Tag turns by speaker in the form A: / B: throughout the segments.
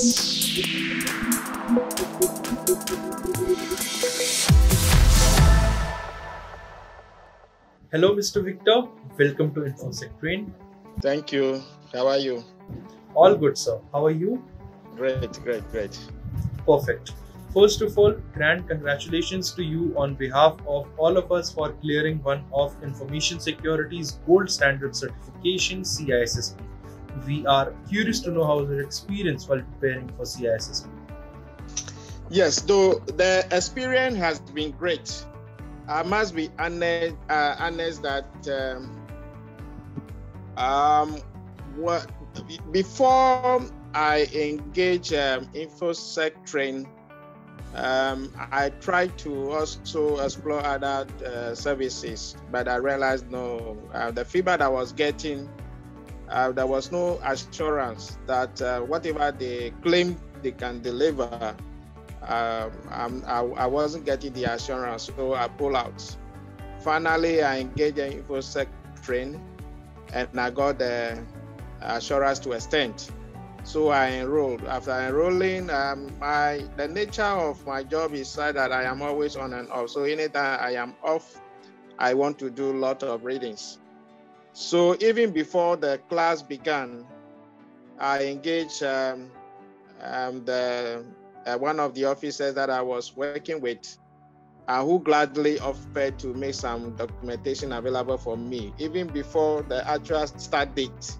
A: Hello, Mr. Victor. Welcome to InfoSec Train.
B: Thank you. How are you?
A: All good, sir. How are you?
B: Great, great, great.
A: Perfect. First of all, grand congratulations to you on behalf of all of us for clearing one of Information Security's gold standard certification, CISSP. We are curious to know how was your experience while preparing for CISSP.
B: Yes, though the experience has been great. I must be honest, uh, honest that um, um, what before I engage um, InfoSec train, um, I tried to also explore other uh, services, but I realized no, uh, the feedback I was getting, uh, there was no assurance that uh, whatever they claim they can deliver, um, I, I wasn't getting the assurance, so I pull out. Finally, I engaged in InfoSec train, and I got the assurance to extend. So I enrolled. After enrolling, um, my the nature of my job is such that I am always on and off. So anytime I am off, I want to do a lot of readings. So even before the class began, I engaged um, um, the uh, one of the officers that I was working with, uh, who gladly offered to make some documentation available for me, even before the actual start date.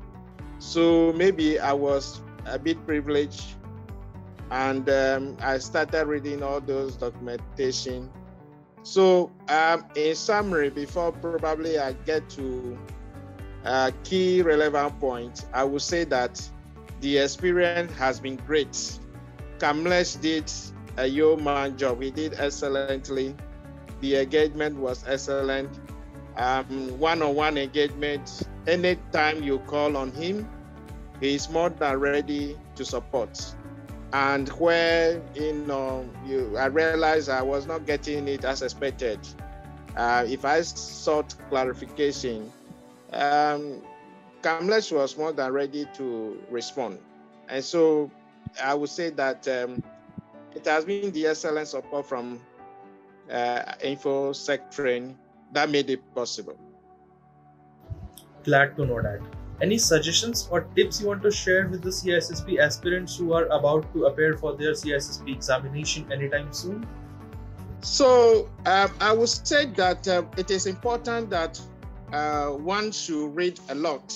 B: So maybe I was a bit privileged, and um, I started reading all those documentation. So, um, in summary, before probably I get to a key relevant point, I would say that the experience has been great Kamlesh did a yeoman job. He did excellently. The engagement was excellent. Um, one-on-one engagement. Anytime you call on him, he is more than ready to support. And where you know you, I realized I was not getting it as expected. Uh, if I sought clarification, um, Kamlesh was more than ready to respond. And so I would say that um, it has been the excellent support from uh, InfoSec Train that made it possible.
A: Glad to know that. Any suggestions or tips you want to share with the CISSP aspirants who are about to appear for their CISSP examination anytime soon?
B: So um, I would say that uh, it is important that uh, one should read a lot.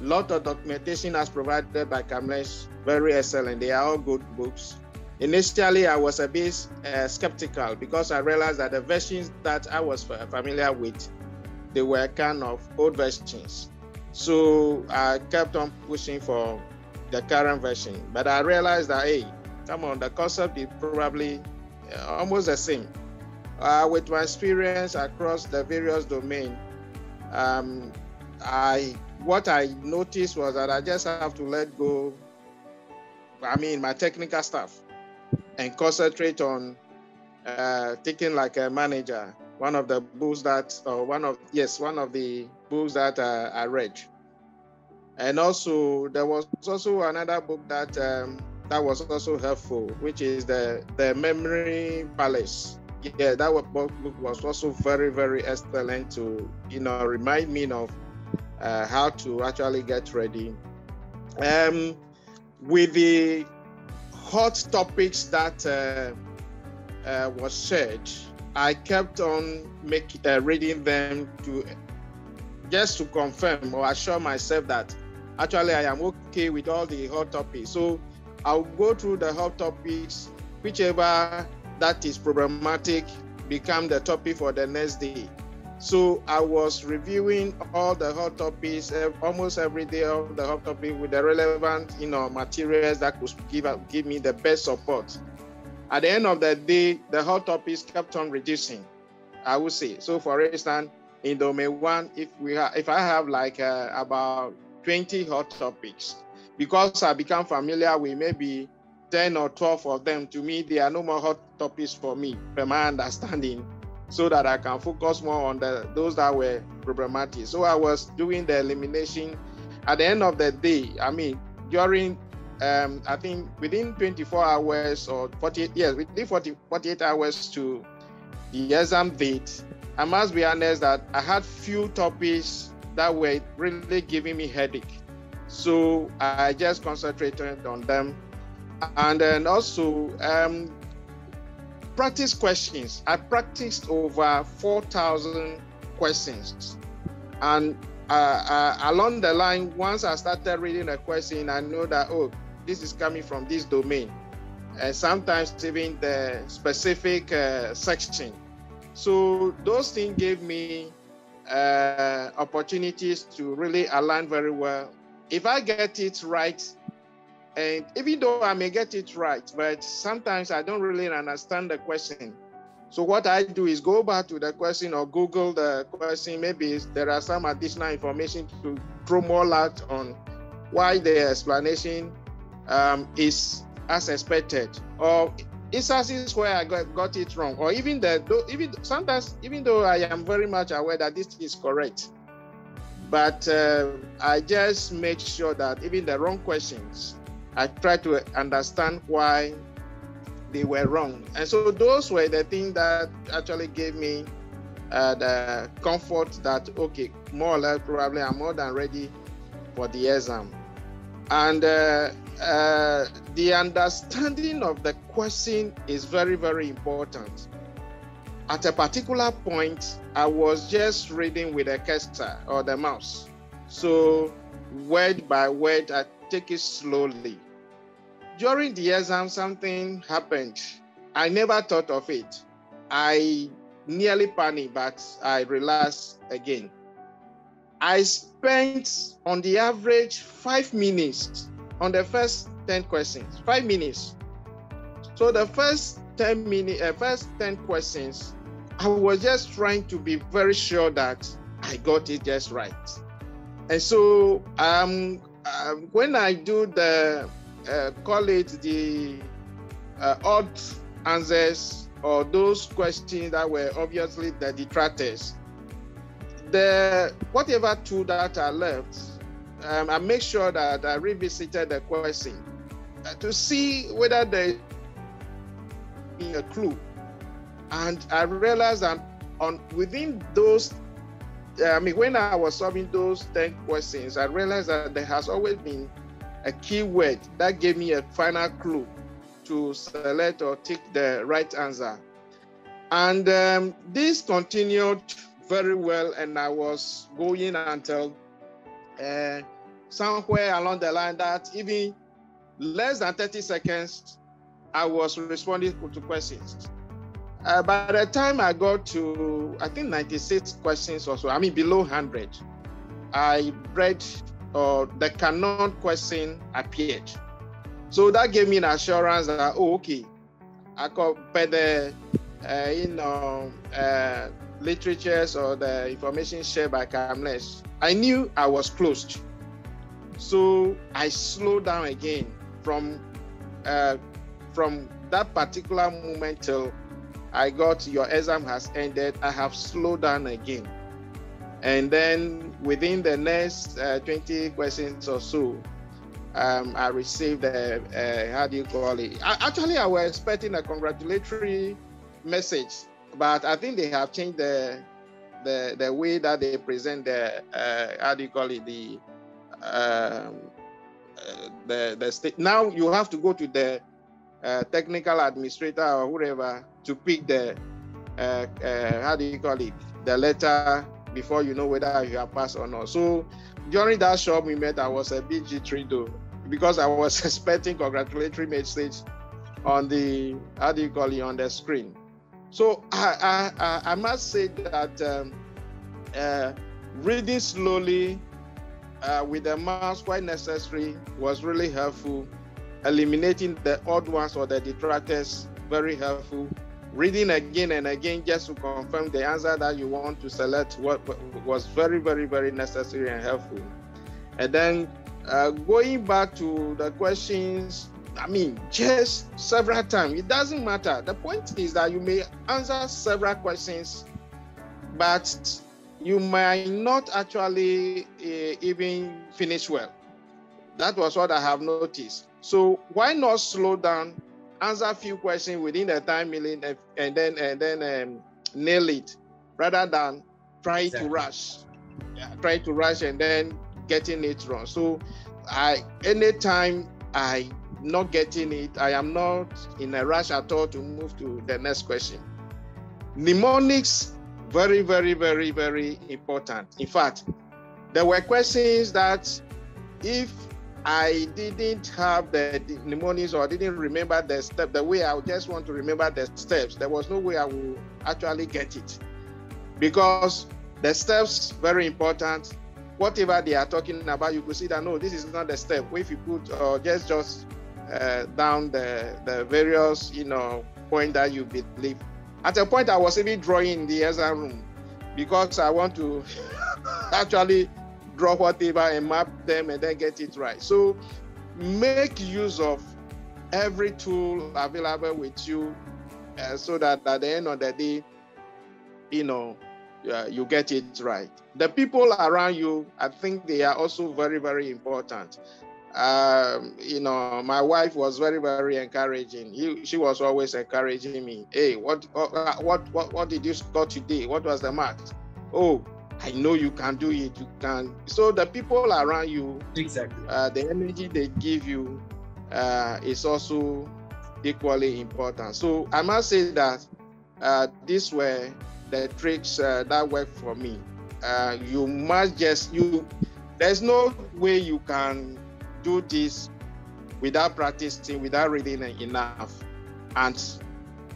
B: Lot of documentation as provided by Kamlesh very excellent. They are all good books. Initially, I was a bit uh, skeptical because I realized that the versions that I was familiar with, they were kind of old versions. So I kept on pushing for the current version. But I realized that, hey, come on, the concept is probably uh, almost the same. Uh, with my experience across the various domains, um, I what I noticed was that I just have to let go I mean, my technical stuff, and concentrate on uh, taking like a manager. One of the books that, or one of, yes, one of the books that uh, I read. And also, there was also another book that um, that was also helpful, which is the the Memory Palace. Yeah, that book was also very very excellent to you know remind me of uh, how to actually get ready. Um, with the hot topics that uh, uh, was shared, I kept on make, uh, reading them to just to confirm or assure myself that actually I am okay with all the hot topics. So I'll go through the hot topics, whichever that is problematic, become the topic for the next day. So I was reviewing all the hot topics almost every day of the hot topic with the relevant, you know, materials that could give give me the best support. At the end of the day, the hot topics kept on reducing. I would say. So, for instance, in domain one, if we have, if I have like uh, about 20 hot topics, because I become familiar with maybe 10 or 12 of them, to me, they are no more hot topics for me, from my understanding so that I can focus more on the those that were problematic. So I was doing the elimination. At the end of the day, I mean, during um, I think within 24 hours or 48 yes, within 40, 48 hours to the exam date, I must be honest that I had few topics that were really giving me headache. So I just concentrated on them. And then also um, practice questions. I practiced over 4,000 questions. And uh, uh, along the line, once I started reading a question, I know that, oh, this is coming from this domain. And sometimes even the specific uh, section. So those things gave me uh, opportunities to really align very well. If I get it right, and even though I may get it right, but sometimes I don't really understand the question. So what I do is go back to the question or Google the question. Maybe there are some additional information to throw more light on why the explanation um, is as expected, or instances where I got, got it wrong, or even the even sometimes even though I am very much aware that this is correct, but uh, I just make sure that even the wrong questions, I tried to understand why they were wrong, and so those were the things that actually gave me uh, the comfort that okay, more or less probably I'm more than ready for the exam, and. Uh, uh, the understanding of the question is very, very important. At a particular point, I was just reading with a cursor or the mouse. So, word by word, I take it slowly. During the exam, something happened. I never thought of it. I nearly panicked, but I relaxed again. I spent on the average five minutes on the first 10 questions, five minutes. So the first 10 minutes, uh, first 10 questions, I was just trying to be very sure that I got it just right. And so um, um when I do the, uh, call it the uh, odd answers or those questions that were obviously the detractors, the whatever two that are left, um, I make sure that I revisited the question uh, to see whether there is a clue. And I realized that on within those, I mean, when I was solving those 10 questions, I realized that there has always been a key word that gave me a final clue to select or take the right answer. And um, this continued very well, and I was going until uh, somewhere along the line that even less than 30 seconds, I was responding to questions. Uh, by the time I got to, I think 96 questions or so, I mean below 100, I read uh, the canon question appeared. So that gave me an assurance that, oh, okay, I compare the, uh, you know, uh, literatures or the information shared by Kamlesh. I knew I was closed. So I slowed down again from uh, from that particular moment till I got your exam has ended. I have slowed down again, and then within the next uh, 20 questions or so, um, I received a, a, how do you call it? I, actually, I was expecting a congratulatory message, but I think they have changed the the, the way that they present the uh, how do you call it the um, uh, the the state. Now you have to go to the uh, technical administrator or whoever to pick the uh, uh, how do you call it the letter before you know whether you have passed or not. So during that shop we met, I was a bit jittery though because I was expecting congratulatory message on the how do you call it on the screen. So I I, I must say that um, uh, reading slowly uh, with the mouse quite necessary was really helpful. Eliminating the odd ones or the detractors, very helpful. Reading again and again just to confirm the answer that you want to select what was very, very, very necessary and helpful. And then uh, going back to the questions, I mean, just several times. It doesn't matter. The point is that you may answer several questions, but you might not actually uh, even finish well. That was what I have noticed. So why not slow down, answer a few questions within the time limit, and then and then um, nail it, rather than trying exactly. to rush, yeah, trying to rush and then getting it wrong. So I anytime I not getting it, I am not in a rush at all to move to the next question. Mnemonics, very, very, very, very important. In fact, there were questions that if I didn't have the, mnemonics or I didn't remember the step the way I just want to remember the steps, there was no way I would actually get it. Because the steps very important. Whatever they are talking about, you could see that no, this is not the step. If you put uh, just just uh, down the the various you know point that you believe. At a point, I was even drawing in the exam room because I want to actually draw whatever and map them and then get it right. So make use of every tool available with you uh, so that at the end of the day, you know, uh, you get it right. The people around you, I think they are also very, very important. Um, you know, my wife was very, very encouraging. He, she was always encouraging me. Hey, what, what, what, what did you score today? What was the mark? Oh, I know you can do it. You can. So the people around you,
A: exactly,
B: uh, the energy they give you uh, is also equally important. So I must say that uh, these were the tricks uh, that worked for me. Uh, you must just you. There's no way you can do this without practicing, without reading enough, and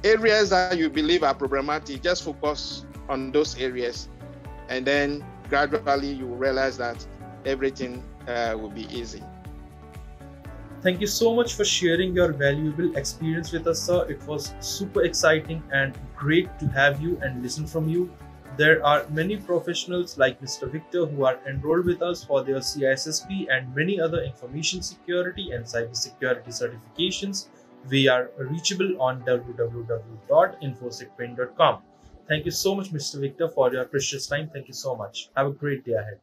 B: areas that you believe are problematic. Just focus on those areas and then gradually you will realize that everything uh, will be easy.
A: Thank you so much for sharing your valuable experience with us, sir. It was super exciting and great to have you and listen from you. There are many professionals like Mr. Victor who are enrolled with us for their CISSP and many other information security and cybersecurity certifications. We are reachable on www.infosectrain.com. Thank you so much, Mr. Victor, for your precious time. Thank you so much. Have a great day ahead.